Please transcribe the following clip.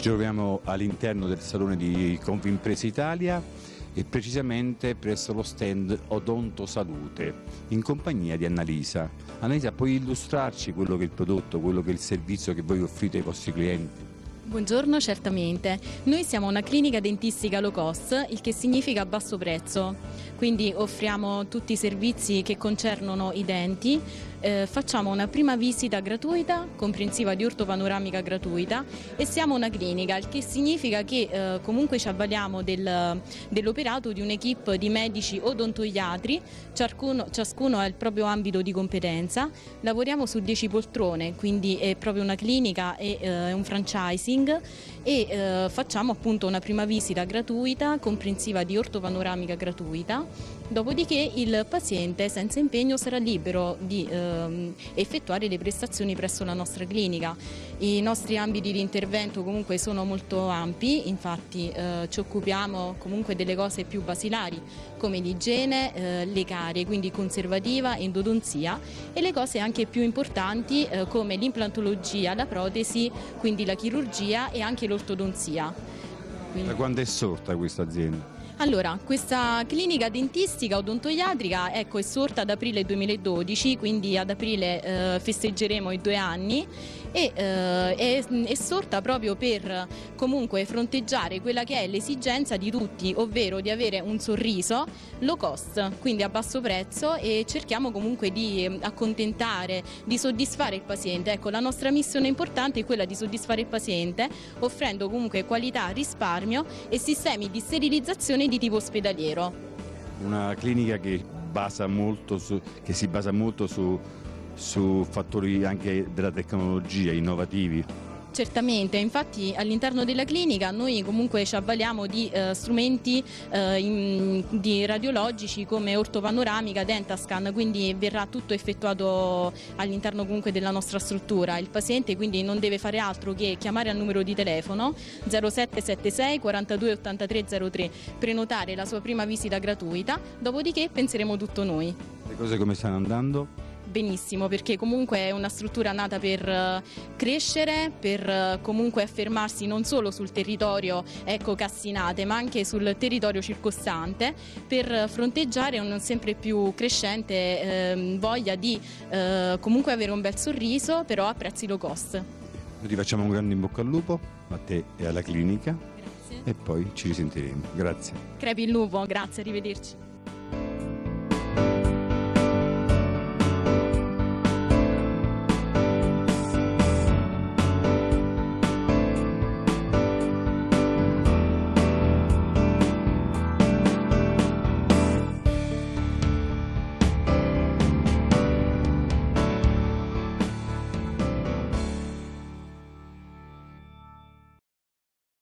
troviamo all'interno del salone di Confimpresa Italia e precisamente presso lo stand Odonto Salute in compagnia di Annalisa. Annalisa, puoi illustrarci quello che è il prodotto, quello che è il servizio che voi offrite ai vostri clienti? Buongiorno, certamente. Noi siamo una clinica dentistica low cost, il che significa basso prezzo, quindi offriamo tutti i servizi che concernono i denti, eh, facciamo una prima visita gratuita, comprensiva di ortopanoramica gratuita e siamo una clinica, il che significa che eh, comunque ci avvaliamo del, dell'operato di un'equipe di medici odontoiatri, ciascuno, ciascuno ha il proprio ambito di competenza, lavoriamo su 10 poltrone, quindi è proprio una clinica e eh, un franchising. E eh, facciamo appunto una prima visita gratuita, comprensiva di ortopanoramica gratuita, dopodiché il paziente senza impegno sarà libero di ehm, effettuare le prestazioni presso la nostra clinica. I nostri ambiti di intervento comunque sono molto ampi, infatti eh, ci occupiamo comunque delle cose più basilari come l'igiene, eh, le carie, quindi conservativa, endodonzia e le cose anche più importanti eh, come l'implantologia, la protesi, quindi la chirurgia e anche l'ortodonzia. Quindi... Da quando è sorta questa azienda? Allora, questa clinica dentistica odontoiatrica ecco, è sorta ad aprile 2012, quindi ad aprile eh, festeggeremo i due anni e eh, è, è, sorta proprio per comunque fronteggiare quella che è l'esigenza di tutti, ovvero di avere un sorriso low cost, quindi a basso prezzo e cerchiamo comunque di accontentare, di soddisfare il paziente. Ecco, la nostra missione importante è quella di soddisfare il paziente offrendo comunque qualità, risparmio e sistemi di sterilizzazione di tipo ospedaliero. Una clinica che, su, che si basa molto su su fattori anche della tecnologia innovativi. Certamente, infatti all'interno della clinica noi comunque ci avvaliamo di eh, strumenti eh, in, di radiologici come ortopanoramica, dentascan, quindi verrà tutto effettuato all'interno comunque della nostra struttura. Il paziente quindi non deve fare altro che chiamare al numero di telefono 0776 42 83 03, prenotare la sua prima visita gratuita, dopodiché penseremo tutto noi. Le cose come stanno andando? Benissimo perché comunque è una struttura nata per eh, crescere, per eh, comunque affermarsi non solo sul territorio ecco, Cassinate ma anche sul territorio circostante per fronteggiare un sempre più crescente eh, voglia di eh, comunque avere un bel sorriso però a prezzi low cost. Noi ti facciamo un grande in bocca al lupo a te e alla clinica grazie. e poi ci risentiremo. Grazie. Crepi il lupo, grazie, arrivederci.